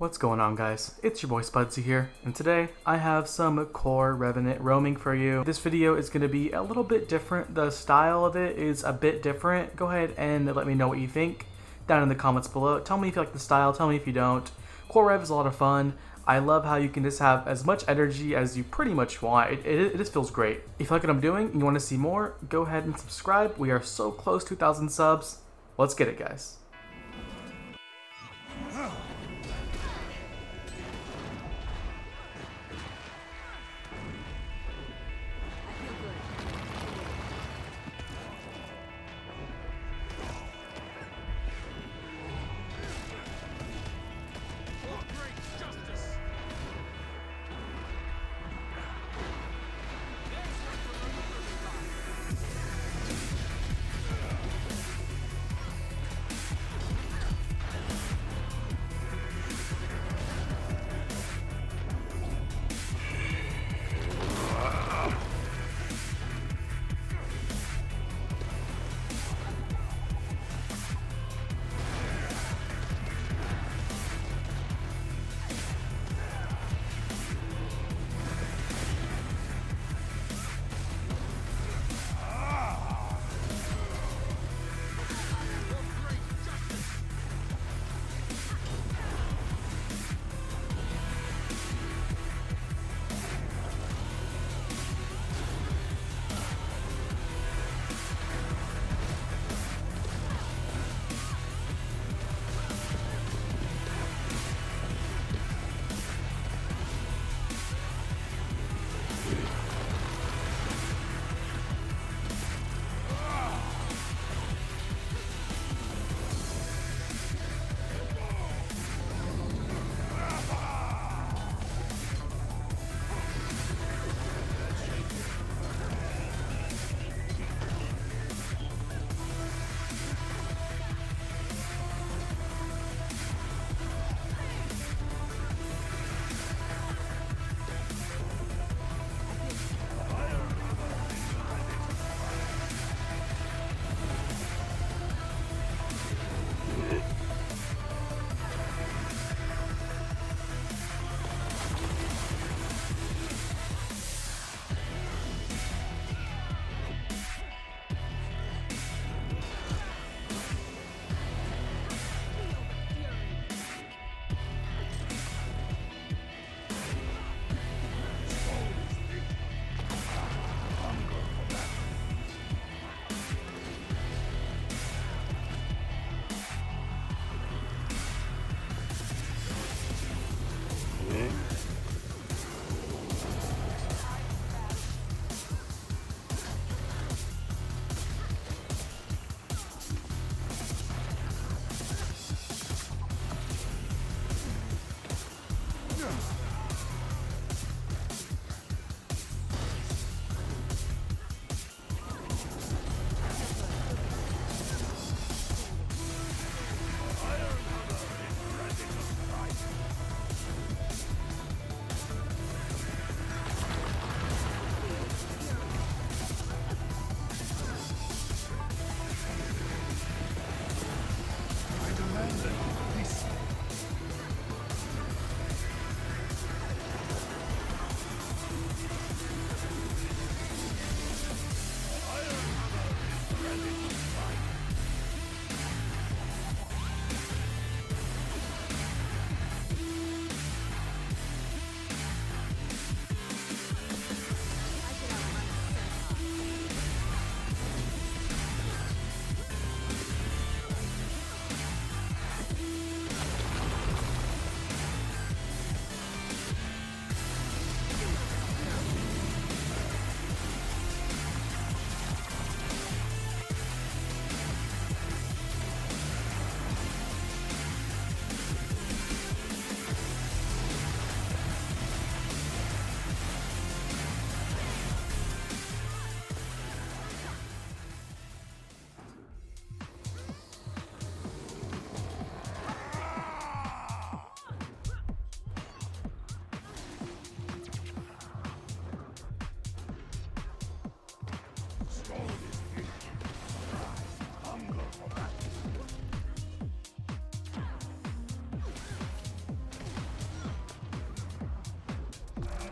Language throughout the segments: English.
What's going on guys? It's your boy Spudzie here, and today I have some Core Revenant roaming for you. This video is going to be a little bit different. The style of it is a bit different. Go ahead and let me know what you think down in the comments below. Tell me if you like the style, tell me if you don't. Core Rev is a lot of fun. I love how you can just have as much energy as you pretty much want. It, it, it just feels great. If you like what I'm doing and you want to see more, go ahead and subscribe. We are so close to 1,000 subs. Let's get it, guys.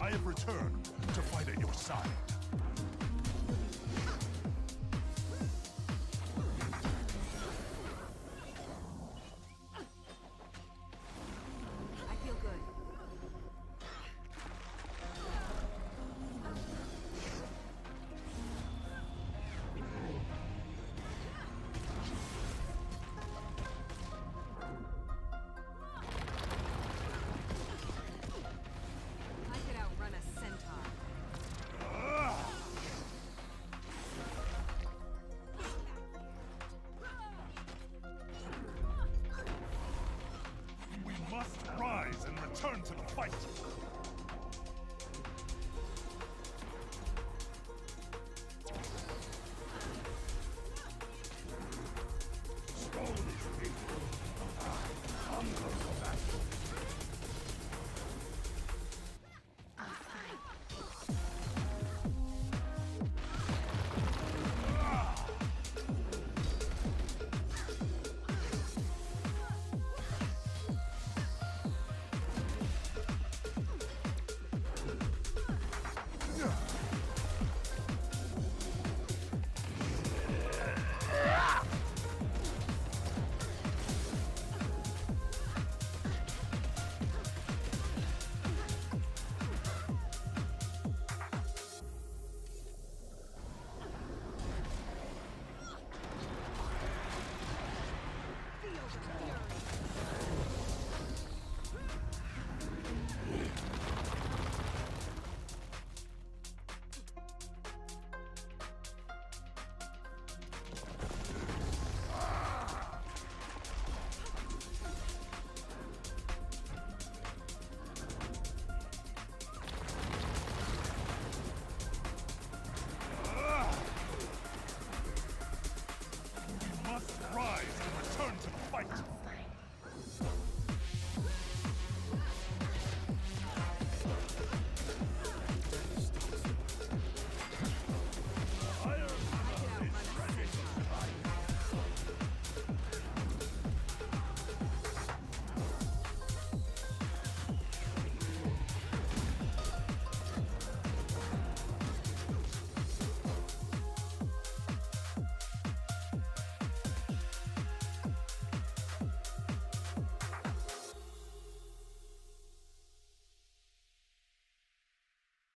I have returned to fight at your side.